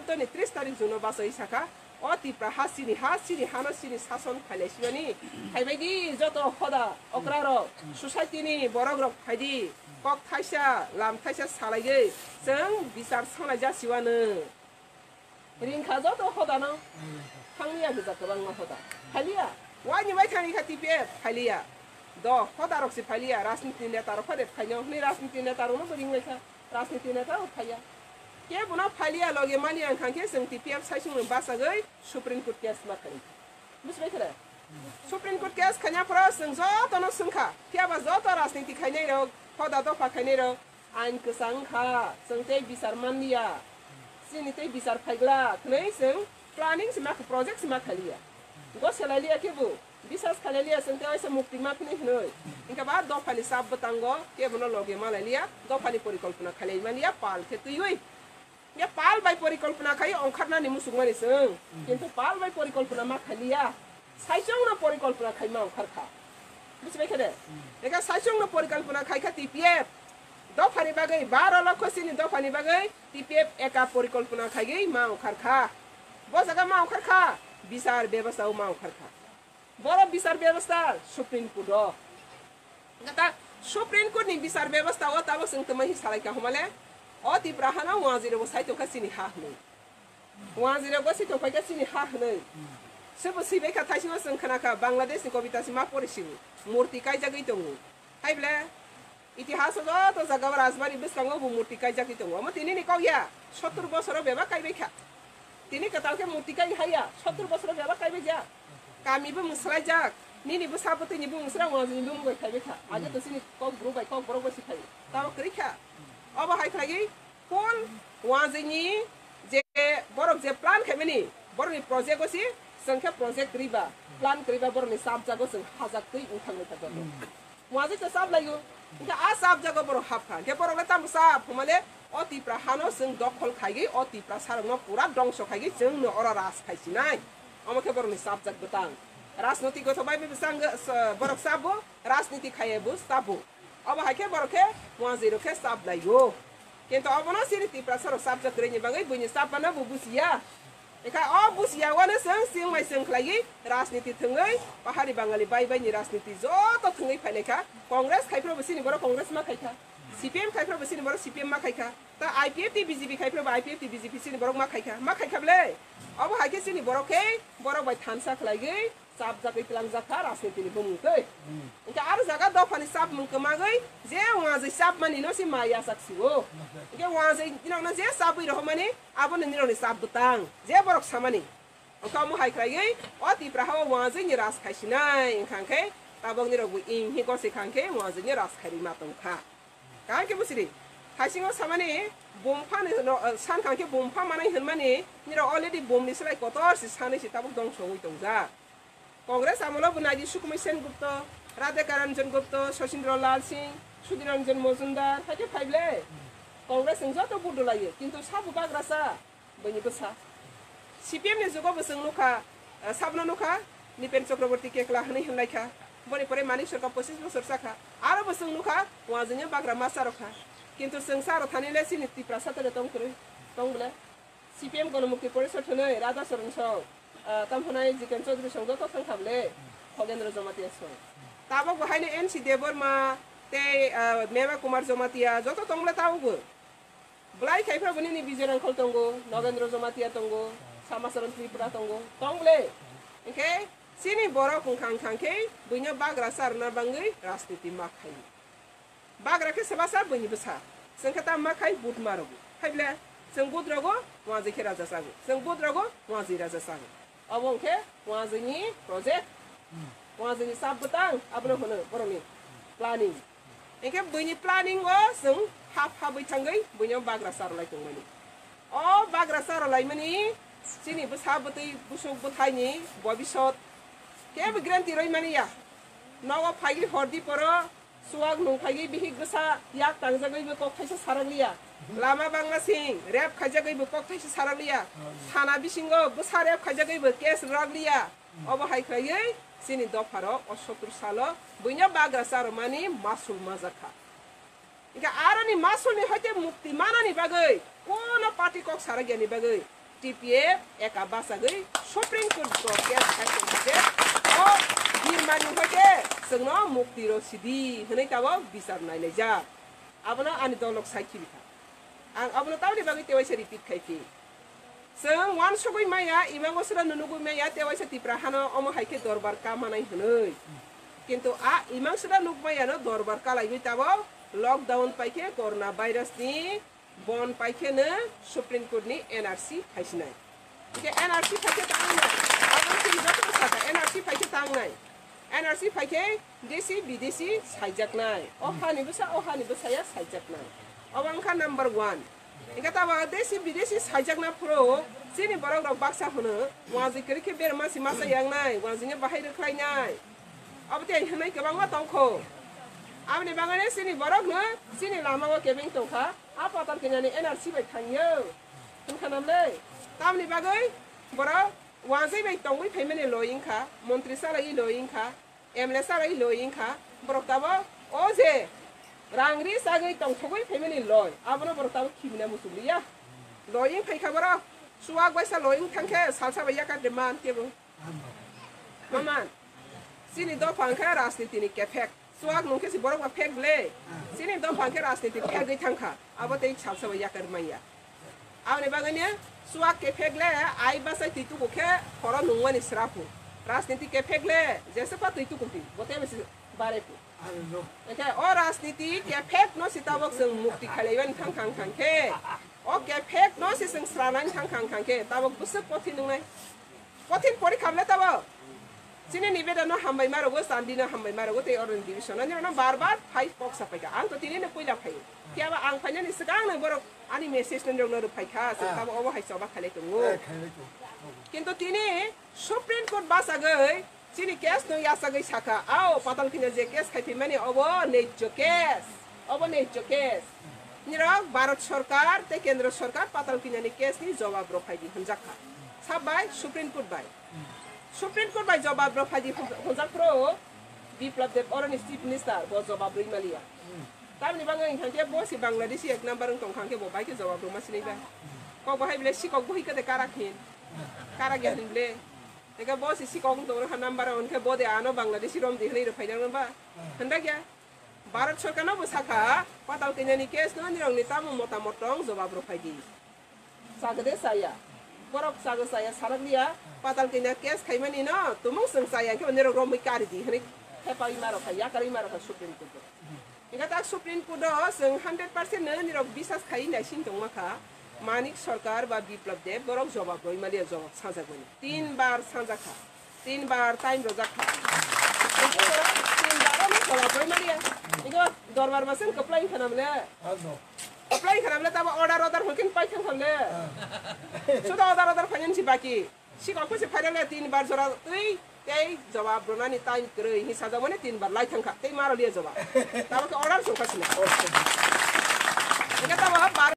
शब्द त्रिस्तारिक जुनो बासै साखा अतिप्रा हासिनि हासिनि हानसिनि सासन खायलायसिबानि खायबायदि जत हदा अक्रार ससाइटिनि बरग्रब खायदि कक थाइसा लाम थाइसा सालायगै जों बिसार सानाय जासिबानो रिंखा जत हदा न थांनिया गोजा गोबां हदा फालिया वाइनि माइथानि खाथि बे फालिया द हदारकसि फालिया राजनिति नेतार फरेब फाइनाव नै राजनिति नेतारनो बोरिं लेखा राजनिति नेता उफाया के बुना फालिया लगे मानी खाके जो पीएफ सैसंग बसागे सुप्रीम कोर्ट केस माखन बुझे सुप्रीम कोर्ट केस खाने जो जोनो सुखा पीएफ जो राजनीति खाने रो खदा दफ़ा खाने रो आईन कसा जो विचार मानिया जी ते विचार जो प्लानिंग से मा प्रोजेक्ट से मा खालिया गो सलाइलिया के बो विश्वास खालिया जो ऐसे मुक्ति माखने हन इनका बार दफाली साफ़ बतांगो के बोनो लगे मालाइलिया दफाली परिकल्पना खालिया पाल खेत हुई ke তুই ya পাল বাই পরিকল্পনা খাই অংখারনা নিমু সুগমানি সং কিন্তু পাল বাই পরিকল্পনা মা খালিয়া সাইচং না পরিকল্পনা খাই মা অংখার খা বুঝবে খেদে একা সাইচং না পরিকল্পনা খাই খা টিপিএফ দফানি বাগै বারো লক্ষ সিনি দফানি বাগै টিপিএফ একা পরিকল্পনা খাইগै মাও খারখা বসাগা মাও খারখা বিচার ব্যবস্থাও মাও খারখা বড় বিচার ব্যবস্থা সুপ্রিম কোর্ট গাতা সুপ্রিম কোর্ট নি বিচার ব্যবস্থা ও তাবো song তমাই oti brahana wazira go sai toka sini ha no wazira go sai toka ga sini ha no sebo sibe ka tashi ma san kana ka bangladesh ni kobita sima porishi murti kai jagai tongu hai bla ইতিহাস যত জাগাব রাজবাড়ি বেসঙ্গ মূর্তি কাই জাকি তো আমার তিনি নি কৌ ইয়া সত্তর বছর বেবা কাইবে খা তিনি কাতালকে মূর্তি কাই হাইয়া সত্তর বছর বেবা কাইবে যা কামিবো মুসলাই যাক নিনিবো সাপতি নিবো মুসরা ওয়াজ নিবো মুগাই খাইবে খা আজ তো সিনি কৌ গ্রুপ বাই কৌ বড় বসি খাই তাও করি খা अबहाय खागि फुल वा जोंनि जे बरक जे प्लान खेमेनि बरनि प्रोजेक्ट गसि जोंखे प्रोजेक्ट रिबा प्लान करिबा बरनि साब जागो जों हाजाखै उठांनो थागोन वा जे साब लायो इनका आ साब जागो बर हाफखा गे बरले ताम साब हमाले अति प्राहानो जों दखल खायगि अति प्रासारनो पुरा दंस खायगि जोंनो अरा रास खायसिनाय আমাকে বরং সাপ জাগবো তাং রাজনৈতিক কথা বাইবে সাং বরক সাবো রাজনীতি খাইয়েবো সাবো oba hake baroke mwanziro ke sabla yo kento oba no siri ti prasaro sabla krenye bangai bunyi sabla na bubusia Ika o bus ya wana sang sing mai sang klagi ras niti tengai pahari bangali bai bai ni ras niti zoto tengai paleka kongres kai pro besi ni boro kongres ma kai ka CPM kai pro besi ni boro CPM ma kai ka ta IPF ti BJP kai pro IPF ti BJP si ni boro ma kai ka ma kai ka ble abo hake si ni boro ke boro bai thamsa klagi চাপ जातै तिलाङ जाथार आसे तिले बम के इनका are जगा the फानि चाप मन कमागै जे वहा जे चाप मानि न सि माया सक्सि हो इनके वहा जे तिनाव न जे चाप इ रह माने आबो न निरो चाप दतांग जे बरक सामानि ओका मु हाइ खायै अति प्राहाव वहा जे नि रास खाइसि नाय खांखे ताबक निरो गु इं हि गसे खांखे वहा जे नि रास खारि मातम खा कांखे बुसिरि হাইসিংও সামানে বমফা সানখানকে বমফা মানে হন মানে নিরা অলরেডি বমনি সেলাই কতর সানে সে তাবো দংশ হই দংজা কংগ্রেস আমলেও বুনাগি সুকুমি সেনগুপ্ত রাধিকা রঞ্জন গুপ্ত, শশীন্দ্র লাল সিং, সুধীর রঞ্জন মজুমদার হয়তো ফাইবলে। কংগ্রেস যত বুদ্ধ লাগে কিন্তু সাবু বাগ্রাসা বইনিবো সিপিএম নি যুগ বসং নুখা সাবন নুখা, নিপেন চক্রবর্তী কেকলা হনি হলাইখা বরে পরে মানিক সরকার পঁচিশ বছর সাখা আরও বসং নুখা ওয়াজিনে বাগ্রা মা সারখা কিন্তু जों থানিলে সিনি তিপ্রা সাতলে তং করে তং বলে। সিপিএম গণমুক্তি পরিষদ হনে রাধাচরণ সব tamhonai e jikan chaudhuri sanggo to sang khable khogendra jomatiya soi tabo bahaine en sidebor ma te mema kumar jomatiya joto tongla taugo blai khaifa buni ni bijer angkol tongo nogendra jomatiya tongo samasaran tripura tongo tongle. Okay sini borok kungkang kangke bunya bagra sarna bangai rastiti makhai bagra ke sebasa bunyi besar sengkata makhai but marogu. Hai bla senggut rogo wazi khira jasagu senggut rogo wazi rajasagu awonke wazini projet wazini sabutang abro hono boromi planning. Enke bunyi planning o sung hap habai tangai bunyo bagra sarolai tungmani o oh, bagra sarolai mani sini busabutai busuk butaini bobisot ke begranti roi mani ya? Nawa phagi hordi poro suag nung phagi bihi gusa yak tangzagoi be ko khaisa sarang liya? লামা বাংলা সিং রেপ খাইজা গইব কক থাইছে সারালিয়া থানা বিসিঙ্গ বসা রেপ খাইজা গইব কেস রাগলিয়া অবহাই হাইখাইয়ে সিনি দফার অশত্রু সাল বইন বাগ্রা সার মানে মাসুল মাজাখা ইকা আরনি মাসুলনি হইতে মুক্তি মানা নি বাগৈ কোন পার্টি কক সারা গিয়ানি বাগৈ টিপিএ একা বাসা বাসাগৈ সুপ্রিম কোর্ট কেস খাইছে ও বিরমানি হইতে সঙ্গ মুক্তি রসিদি হনে তাও বিচার নাই যা আবনা আনি দলক সাইকি বিথা ang abo tau di bagi tewai sa repeat kay ki sang wan sugoi maya, imang osra nunugoi maya tewai sa tipra hano omo hai ke dorbar ka manai hanoi কিন্তু আ ইমান সেটা লোক পাই আর দরবার কাল আগে তাব লকডাউন পাইকে করোনা ভাইরাস নি বন পাইকে না সুপ্রিম কোর্ট নি এনআরসি খাইছি নাই এনআরসি ফাইকে তাং নাই এনআরসি ফাইকে তাং নাই এনআরসি ফাইকে দেশি বিদেশি সাইজাক নাই অহানিবো সা অহানিবো সায়া সাইজাক নাই awangka number one. Ikata wa desi bidesi sajak na pro sini barang rok baksa huna wazi kiri ke biar masi masa yang nai wazi nya bahai de klay nai. Abu te hina ke bangwa tongko. Abu ne bangane sini barang na sini lama wa ke bing tongka. Apa tar kenyani enar si bai tanyo. Tum kanam le. Tam ne bagoi bora wazi bai tongwi pe mene lo yingka. Montri sara i lo yingka. Emle sara i lo yingka. Brok tabo oze rangri sagai tong thogoi family loi abono bor tabu khibina musuliya loying khai khabara suwa gwaisa loying thangkhe salsa baya ka demand tebo maman sini do pangkha rasniti ni ke phek suwa nungke si borok ba phek le sini do pangkha rasniti ke gai thangkha abo tei salsa baya kar maiya awne bagania suwa ke phek le ai basa titu ko khe khoro nungwani srapu rasniti ke phek le jese pa titu ko ti bote besi bare ko বেশি বারে কু একে ও রাজনীতি কে fake ন সিতাবক जों মুক্তি খালাইবান থাং থাং থাংকে ও কে fake ন C जों স্রানান থাং থাং থাংকে তাবক বুসক পথি নংনাই পথিন পরীক্ষাবলে তাবক sini ni beda no hambai maro go sandi no hambai maro go te oron division no no bar bar phai pok sa pai ka ang to tini ne puila phai kya ba ang phanya ni sakang na boro ani message no no phai kha sa ta ba obo hai sa ba khale to ngo কিন্তু তিনি supreme court বাসা গই চিনি case নই আসা গই শাখা। আও, পাতাল কিনে যে কেস খাইতে মানে অব ন্যায্য কেস অব ন্যায্য কেস। নিরক, ভারত সরকার তে কেন্দ্র সরকার পাতাল কিনে কেস নি জবাব রখাই দি হনজাখা সাবাই সুপ্রিম কোর্ট বাই সুপ্রিম কোর্ট বাই জবাব রখাই দি হনজাখরো বিপ্লব দেব অরনি চিফ মিনিস্টার ব জবাব রইমালিয়া তামনি বাংলা ইনখানকে বসি বাংলাদেশি এক নাম্বার তংখানকে ববাইকে জবাব রমাসি নইবা কক বাহাই বলে শিকক বহি কতে কারাখিন kara gyahin ble Eka bos isi kong tuh orang kan nambah orang kayak bodi ano Bangladesh rom di sini rupanya orang apa? Hendak ya? Barat sur kan apa saka? Patal kenya nih kes nih orang nita mau mota motong jawab rupanya. Sagde saya, borok sagde saya sarang dia. Patal kenya kes kayak mana nih? Tuh mau saya kayak mana orang mikir di sini? hepa pagi marah kayak ya kali marah kayak supreme kudo. Ika tak supreme kudo sing 100 persen, nih orang bisa kayak nasi tuh makah. মানিক সরকার বা বিপ্লব দেব বরং জবাব রই মালিয়া জবাব সাজা গনি তিনবার সাজা খা তিনবার টাইম রোজা খা তিনবার আমি জবাব রই মালিয়া ইগো দরবার মাসেন কপ্লাই খানামলে কপ্লাই খানামলে তাবা অর্ডার অর্ডার হকিন পাই খামলে শুধু অর্ডার অর্ডার ফাইনান্সি বাকি সিগাং কইছে ফাইনালে তিনবার জরা তুই তেই জবাব রনানি টাইম করে হি সাজা মানে তিনবার লাই থাঙ্কা তেই মারলিয়া জবাব তাবাকে অর্ডার সংখ্যা ছিল এটা তাবা